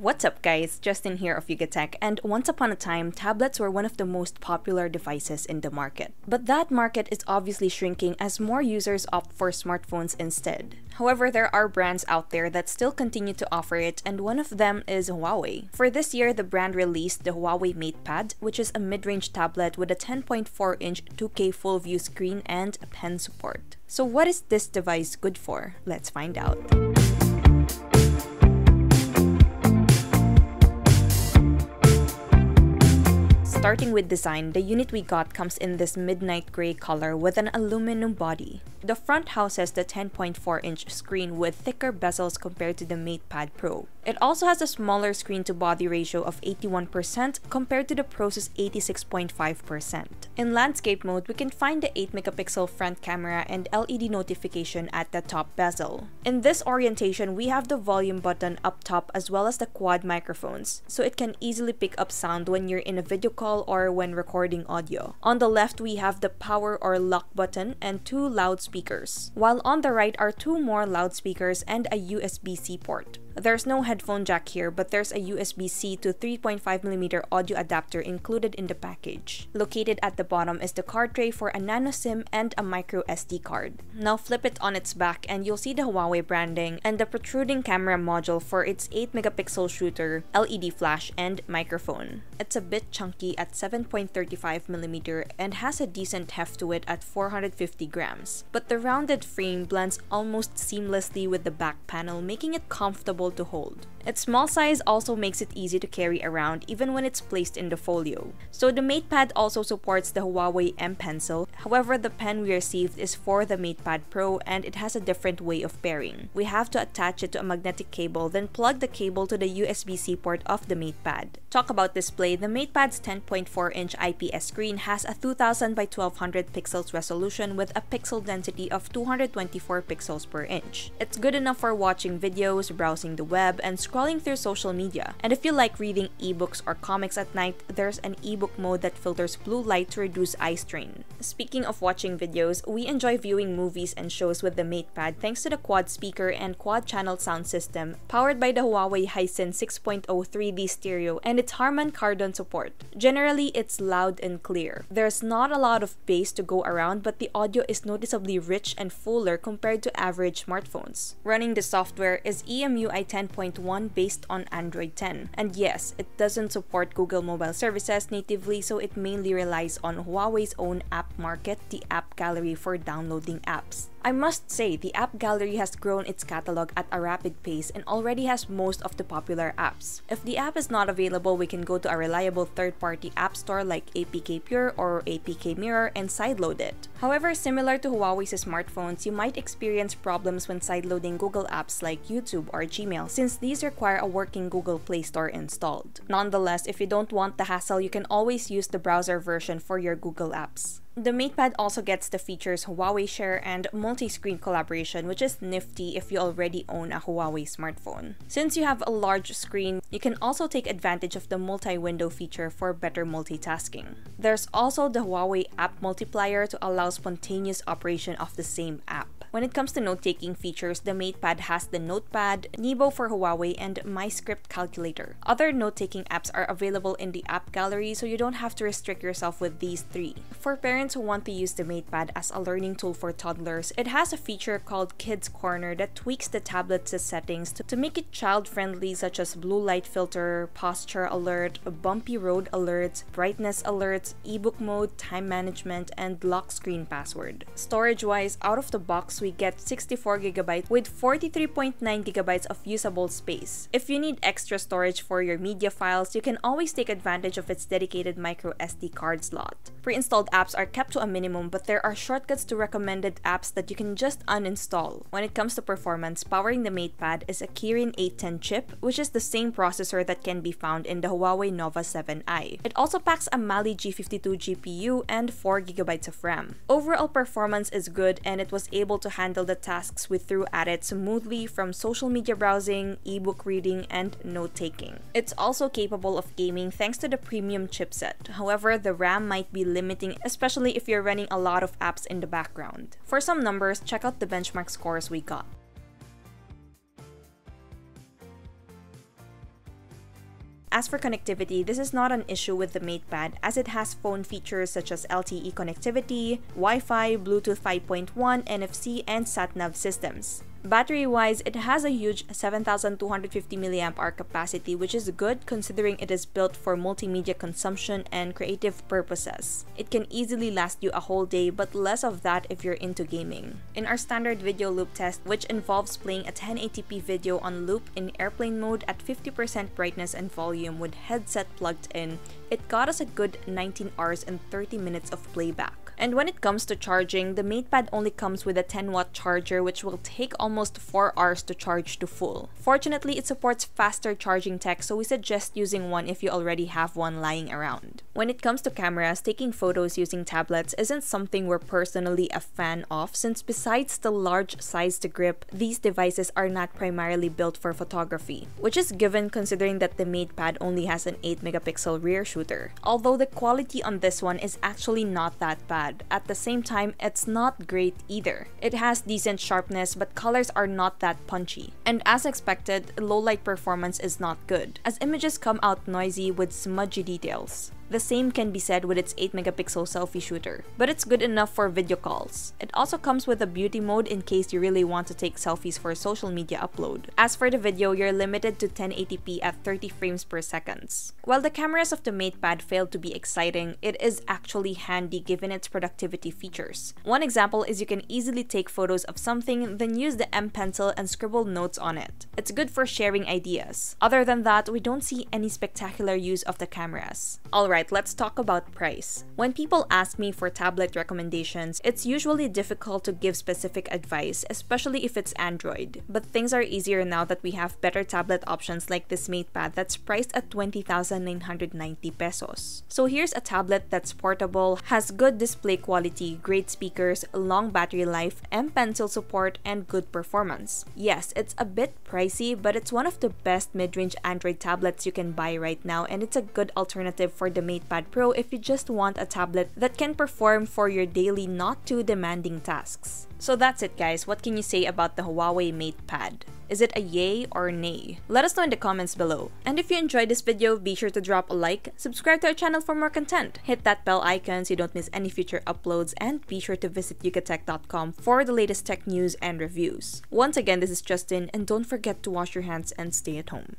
What's up guys, Justin here of Yugatech and once upon a time, tablets were one of the most popular devices in the market. But that market is obviously shrinking as more users opt for smartphones instead. However, there are brands out there that still continue to offer it and one of them is Huawei. For this year, the brand released the Huawei MatePad, which is a mid-range tablet with a 10.4-inch 2K full view screen and pen support. So what is this device good for? Let's find out. Starting with design, the unit we got comes in this midnight gray color with an aluminum body. The front houses the 10.4-inch screen with thicker bezels compared to the MatePad Pro. It also has a smaller screen-to-body ratio of 81% compared to the Pro's 86.5%. In landscape mode, we can find the 8-megapixel front camera and LED notification at the top bezel. In this orientation, we have the volume button up top as well as the quad microphones, so it can easily pick up sound when you're in a video call or when recording audio. On the left, we have the power or lock button and two loudspeakers, while on the right are two more loudspeakers and a USB-C port. There's no headphone jack here, but there's a USB-C to 3.5mm audio adapter included in the package. Located at the bottom is the card tray for a nano SIM and a micro SD card. Now flip it on its back and you'll see the Huawei branding and the protruding camera module for its 8-megapixel shooter, LED flash, and microphone. It's a bit chunky at 7.35mm and has a decent heft to it at 450 grams. But the rounded frame blends almost seamlessly with the back panel, making it comfortable to hold. Its small size also makes it easy to carry around even when it's placed in the folio. So the MatePad also supports the Huawei M Pencil, however the pen we received is for the MatePad Pro and it has a different way of pairing. We have to attach it to a magnetic cable then plug the cable to the USB-C port of the MatePad. Talk about display, the MatePad's 10.4-inch IPS screen has a 2000 by 1200 pixels resolution with a pixel density of 224 pixels per inch. It's good enough for watching videos, browsing the web, and scrolling through social media. And if you like reading ebooks or comics at night, there's an ebook mode that filters blue light to reduce eye strain. Speaking of watching videos, we enjoy viewing movies and shows with the MatePad thanks to the quad speaker and quad channel sound system powered by the Huawei Histen 6.0 3D stereo and its Harman Kardon support. Generally, it's loud and clear. There's not a lot of bass to go around, but the audio is noticeably rich and fuller compared to average smartphones. Running the software is EMUI 10.1 based on Android 10. And yes, it doesn't support Google Mobile Services natively, so it mainly relies on Huawei's own app market, the App Gallery for downloading apps. I must say, the App Gallery has grown its catalog at a rapid pace and already has most of the popular apps. If the app is not available, we can go to a reliable third-party app store like APK Pure or APK Mirror and sideload it. However, similar to Huawei's smartphones, you might experience problems when sideloading Google apps like YouTube or Gmail since these require a working Google Play Store installed. Nonetheless, if you don't want the hassle, you can always use the browser version for your Google apps. The MatePad also gets the features Huawei Share and multi-screen collaboration, which is nifty if you already own a Huawei smartphone. Since you have a large screen, you can also take advantage of the multi-window feature for better multitasking. There's also the Huawei App Multiplier to allow spontaneous operation of the same app. When it comes to note-taking features, the MatePad has the Notepad, Nebo for Huawei, and MyScript Calculator. Other note-taking apps are available in the app gallery, so you don't have to restrict yourself with these three. For parents who want to use the MatePad as a learning tool for toddlers, it has a feature called Kids Corner that tweaks the tablet's settings to, make it child-friendly such as blue light filter, posture alert, bumpy road alerts, brightness alerts, ebook mode, time management, and lock screen password. Storage-wise, out of the box, we get 64GB with 43.9GB of usable space. If you need extra storage for your media files, you can always take advantage of its dedicated micro SD card slot. Pre-installed apps are kept to a minimum, but there are shortcuts to recommended apps that you can just uninstall. When it comes to performance, powering the MatePad is a Kirin 810 chip, which is the same processor that can be found in the Huawei Nova 7i. It also packs a Mali G52 GPU and 4GB of RAM. Overall performance is good and it was able to handle the tasks we threw at it smoothly from social media browsing, ebook reading, and note-taking. It's also capable of gaming thanks to the premium chipset. However, the RAM might be limiting, especially if you're running a lot of apps in the background. For some numbers, check out the benchmark scores we got. As for connectivity, this is not an issue with the MatePad as it has phone features such as LTE connectivity, Wi-Fi, Bluetooth 5.1, NFC, and SatNav systems. Battery wise, it has a huge 7250 mAh capacity, which is good considering it is built for multimedia consumption and creative purposes. It can easily last you a whole day, but less of that if you're into gaming. In our standard video loop test, which involves playing a 1080p video on loop in airplane mode at 50% brightness and volume with headset plugged in, it got us a good 19 hours and 30 minutes of playback. And when it comes to charging, the MatePad only comes with a 10 watt charger which will take almost 4 hours to charge to full. Fortunately, it supports faster charging tech so we suggest using one if you already have one lying around. When it comes to cameras, taking photos using tablets isn't something we're personally a fan of since besides the large size to grip, these devices are not primarily built for photography, which is given considering that the MatePad only has an 8 megapixel rear shooter. Although the quality on this one is actually not that bad bad. At the same time, it's not great either. It has decent sharpness, but colors are not that punchy. And as expected, low light performance is not good, as images come out noisy with smudgy details. The same can be said with its 8 megapixel selfie shooter, but it's good enough for video calls. It also comes with a beauty mode in case you really want to take selfies for a social media upload. As for the video, you're limited to 1080p at 30 frames per second. While the cameras of the MatePad failed to be exciting, it is actually handy given its productivity features. One example is you can easily take photos of something, then use the M Pencil and scribble notes on it. It's good for sharing ideas. Other than that, we don't see any spectacular use of the cameras. Alright, Let's talk about price. When people ask me for tablet recommendations, it's usually difficult to give specific advice, especially if it's Android. But things are easier now that we have better tablet options like this MatePad that's priced at 20,990 pesos. So here's a tablet that's portable, has good display quality, great speakers, long battery life, M Pencil support, and good performance. Yes, it's a bit pricey, but it's one of the best mid-range Android tablets you can buy right now and it's a good alternative for the MatePad Pro if you just want a tablet that can perform for your daily not too demanding tasks. So that's it guys, what can you say about the Huawei MatePad? Is it a yay or nay? Let us know in the comments below. And if you enjoyed this video, be sure to drop a like, subscribe to our channel for more content, hit that bell icon so you don't miss any future uploads, and be sure to visit yugatech.com for the latest tech news and reviews. Once again, this is Justin, and don't forget to wash your hands and stay at home.